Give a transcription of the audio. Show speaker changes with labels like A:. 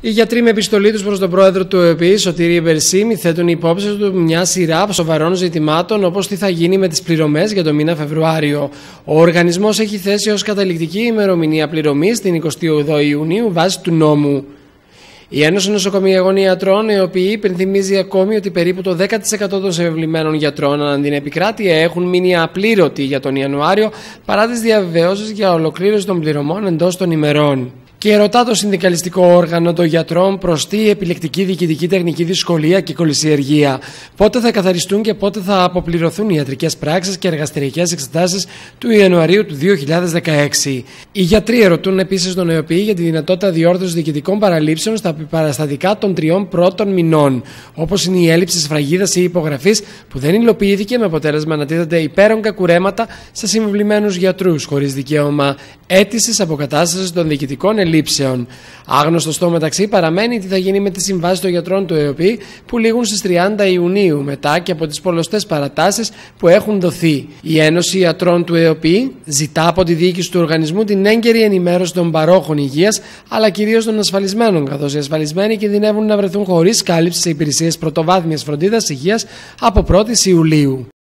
A: Οι γιατροί με επιστολή τους προς τον πρόεδρο του ΕΟΠΗ, Σωτήρη Μπερσίμη, θέτουν υπόψη τους μια σειρά σοβαρών ζητημάτων όπως τι θα γίνει με τις πληρωμές για το μήνα Φεβρουάριο. Ο οργανισμός έχει θέσει ως καταληκτική ημερομηνία πληρωμής την 28 Ιουνίου βάσει του νόμου. Η Ένωση Νοσοκομιακών Ιατρών, η οποία υπενθυμίζει ακόμη ότι περίπου το 10% των σεβεβλημένων γιατρών ανά την επικράτεια έχουν μείνει απλήρωτοι για τον Ιανουάριο παρά τις διαβεβαιώσεις για ολοκλήρωση των πληρωμών εντός των ημερών. Και ρωτά το συνδικαλιστικό όργανο των γιατρών προς τι επιλεκτική διοικητική τεχνική δυσκολία και κολυσιεργία. Πότε θα καθαριστούν και πότε θα αποπληρωθούν οι ιατρικές πράξεις και εργαστηριακές εξετάσεις του Ιανουαρίου του 2016. Οι γιατροί ερωτούν επίσης τον ΕΟΠΗ για τη δυνατότητα διόρθωσης διοικητικών παραλήψεων στα παραστατικά των τριών πρώτων μηνών, όπως είναι η έλλειψη σφραγίδα ή υπογραφής που δεν υλοποιήθηκε με αποτέλεσμα να τίθενται υπέρογκα κουρέματα σε συμβουλημένους γιατρούς χωρίς δικαίωμα αίτησης αποκατάστασης των διοικητικών ελλείψεων. Άγνωστος στο μεταξύ παραμένει τι θα γίνει με τις συμβάσεις των γιατρών του ΕΟΠΗ που λήγουν στις 30 Ιουνίου μετά και από τις πολλωστές παρατάσεις που έχουν δοθεί. Η Ένωση Ιατρών του ΕΟΠΗ ζητά από τη διοίκηση του οργανισμού την έγκαιρη ενημέρωση των παρόχων υγείας αλλά κυρίως των ασφαλισμένων, καθώς οι ασφαλισμένοι κινδυνεύουν να βρεθούν χωρίς κάλυψη σε υπηρεσίες πρωτοβάθμιας φροντίδας υγείας από 1η Ιουλίου.